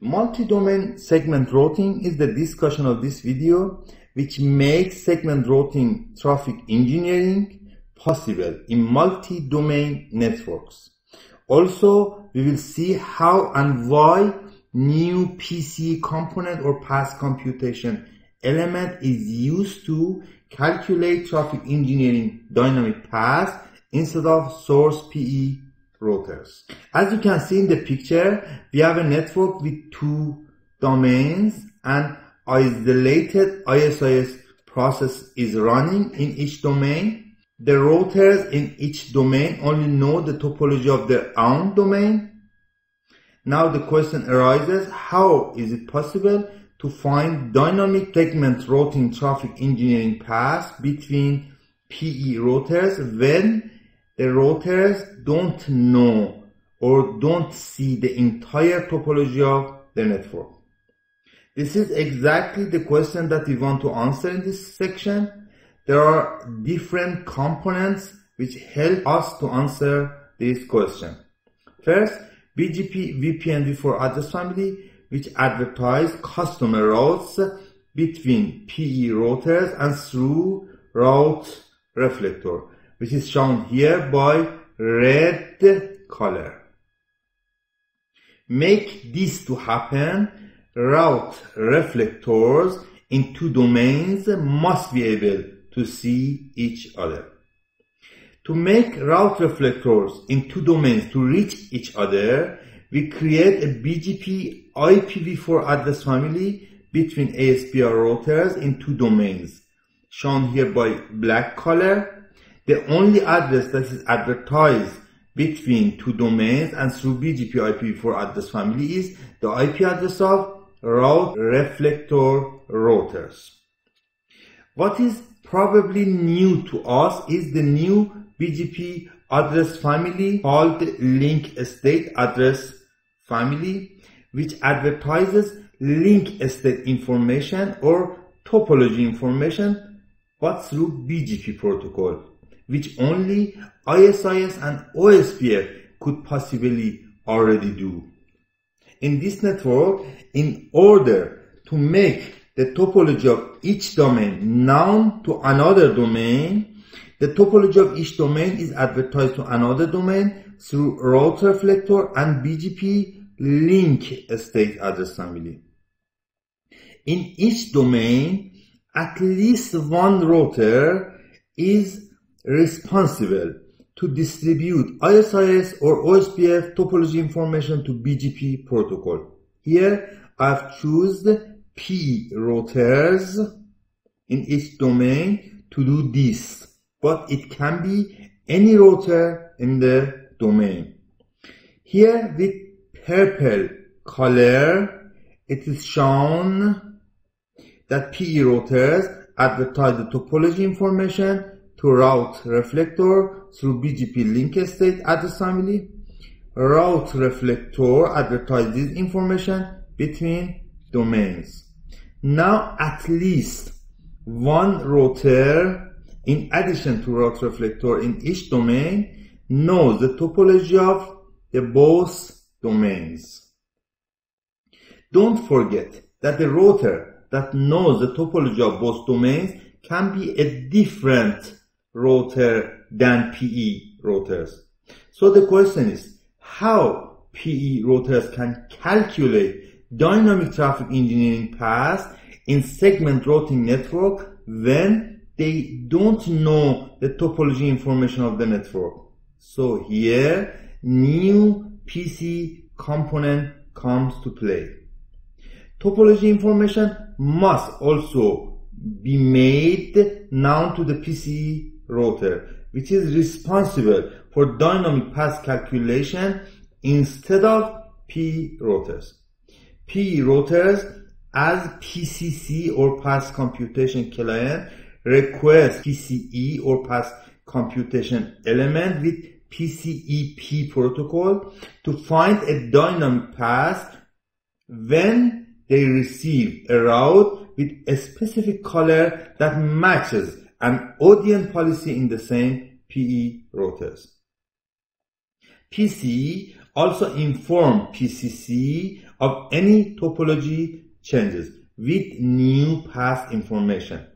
Multi-domain segment routing is the discussion of this video which makes segment routing traffic engineering possible in multi-domain networks. Also, we will see how and why new PCE component or path computation element is used to calculate traffic engineering dynamic paths instead of source PE routers. As you can see in the picture, we have a network with two domains and isolated ISIS process is running in each domain. The routers in each domain only know the topology of their own domain. Now the question arises, how is it possible to find dynamic segment routing traffic engineering paths between PE routers when the routers don't know or don't see the entire topology of the network. This is exactly the question that we want to answer in this section. There are different components which help us to answer this question. First, BGP VPN v4 address family which advertise customer routes between PE routers and through route reflector which is shown here by red color. Make this to happen, route reflectors in two domains must be able to see each other. To make route reflectors in two domains to reach each other, we create a BGP IPv4 address family between ASBR routers in two domains, shown here by black color the only address that is advertised between two domains and through BGP IPv4 address family is the IP address of route reflector routers. What is probably new to us is the new BGP address family called link state address family which advertises link state information or topology information but through BGP protocol which only ISIS and OSPF could possibly already do. In this network, in order to make the topology of each domain known to another domain, the topology of each domain is advertised to another domain through route reflector and BGP link state address family. In each domain, at least one router is responsible to distribute ISIS or OSPF topology information to BGP protocol. Here I've chosen P routers in each domain to do this, but it can be any router in the domain. Here with purple color, it is shown that PE routers advertise the topology information to route reflector through BGP link state address family. Route reflector advertises information between domains. Now at least one router in addition to route reflector in each domain knows the topology of the both domains. Don't forget that the router that knows the topology of both domains can be a different router than PE routers. So the question is how PE routers can calculate dynamic traffic engineering paths in segment routing network when they don't know the topology information of the network. So here new PC component comes to play. Topology information must also be made known to the PCE router, which is responsible for dynamic path calculation instead of P routers. P routers as PCC or path computation client request PCE or path computation element with PCEP protocol to find a dynamic path when they receive a route with a specific color that matches an ODN policy in the same PE routers. PCE also inform PCC of any topology changes with new path information.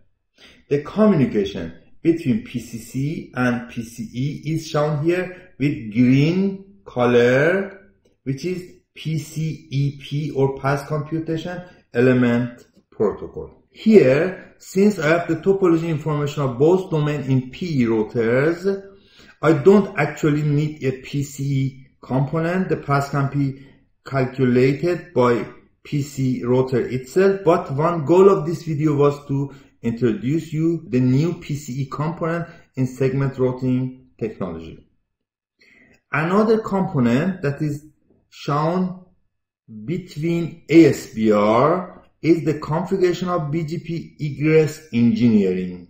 The communication between PCC and PCE is shown here with green color, which is PCEP or Path Computation Element Protocol. Here, since I have the topology information of both domain in PE routers, I don't actually need a PCE component. The path can be calculated by PC router itself, but one goal of this video was to introduce you the new PCE component in segment routing technology. Another component that is shown between ASBR is the configuration of BGP egress engineering.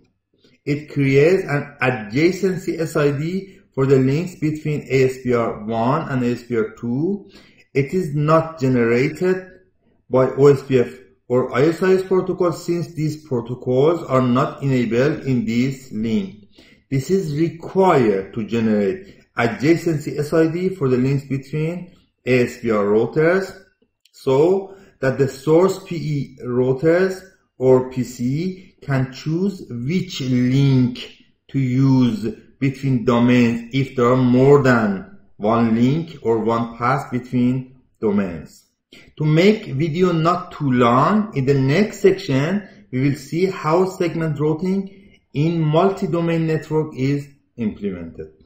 It creates an adjacency SID for the links between ASBR1 and ASBR2. It is not generated by OSPF or ISIS protocol since these protocols are not enabled in this link. This is required to generate adjacency SID for the links between ASBR routers so that the source PE routers or PCE can choose which link to use between domains if there are more than one link or one path between domains. To make video not too long, in the next section, we will see how segment routing in multi-domain network is implemented.